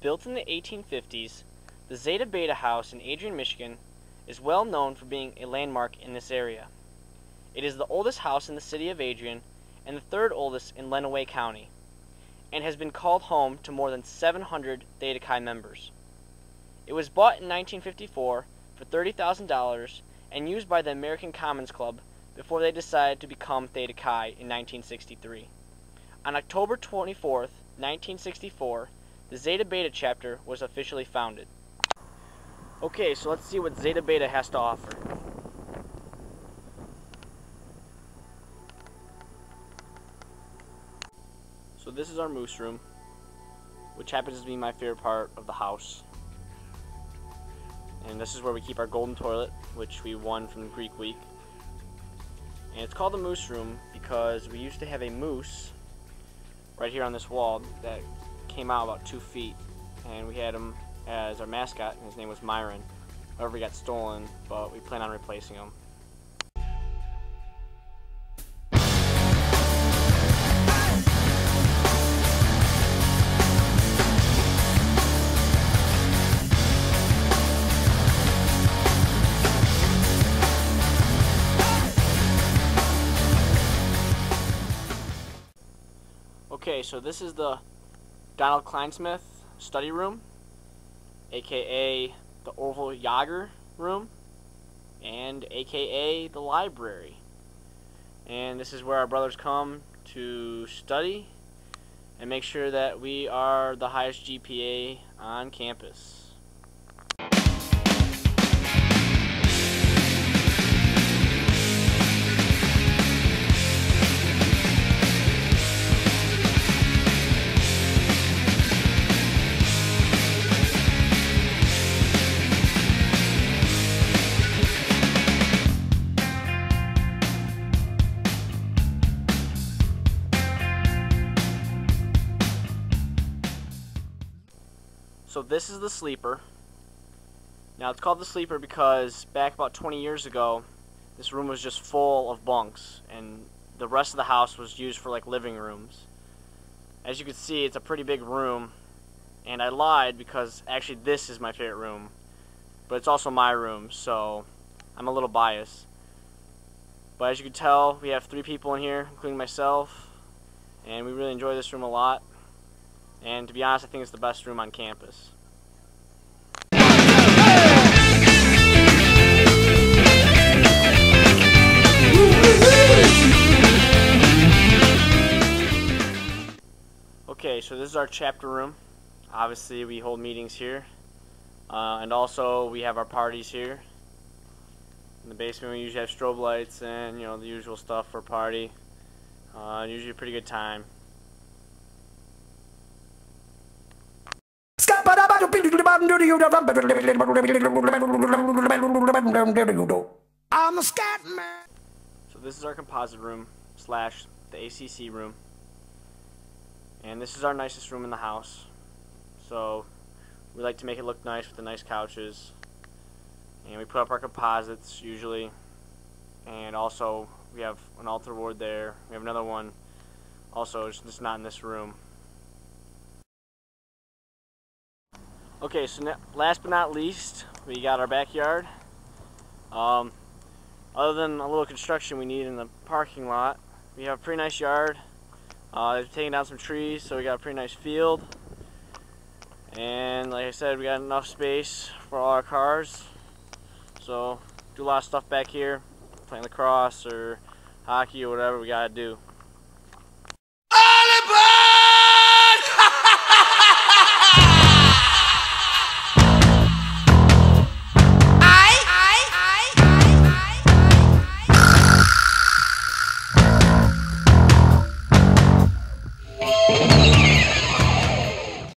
Built in the 1850s, the Zeta Beta House in Adrian, Michigan is well known for being a landmark in this area. It is the oldest house in the city of Adrian and the third oldest in Lenawee County, and has been called home to more than 700 Theta Chi members. It was bought in 1954 for $30,000 and used by the American Commons Club before they decided to become Theta Chi in 1963. On October 24, 1964, the Zeta Beta chapter was officially founded. Okay, so let's see what Zeta Beta has to offer. So this is our moose room, which happens to be my favorite part of the house. And this is where we keep our golden toilet, which we won from Greek Week. And it's called the moose room because we used to have a moose right here on this wall that came out about two feet, and we had him as our mascot, and his name was Myron. However, he got stolen, but we plan on replacing him. Okay, so this is the Donald Kleinsmith study room, aka the Orville Yager room, and aka the library. And this is where our brothers come to study and make sure that we are the highest GPA on campus. So this is the sleeper. Now it's called the sleeper because back about 20 years ago, this room was just full of bunks and the rest of the house was used for like living rooms. As you can see, it's a pretty big room and I lied because actually this is my favorite room. But it's also my room, so I'm a little biased. But as you can tell, we have three people in here, including myself, and we really enjoy this room a lot. And to be honest, I think it's the best room on campus. Okay, so this is our chapter room. Obviously, we hold meetings here. Uh, and also, we have our parties here. In the basement, we usually have strobe lights and, you know, the usual stuff for a party. Uh, usually a pretty good time. I'm a scat man. So this is our composite room slash the ACC room. And this is our nicest room in the house. So we like to make it look nice with the nice couches. And we put up our composites usually. And also we have an altar board there. We have another one also it's just not in this room. Okay, so last but not least, we got our backyard. Um, other than a little construction we need in the parking lot, we have a pretty nice yard. Uh, they've taken down some trees, so we got a pretty nice field. And like I said, we got enough space for all our cars. So, do a lot of stuff back here, playing lacrosse or hockey or whatever we gotta do.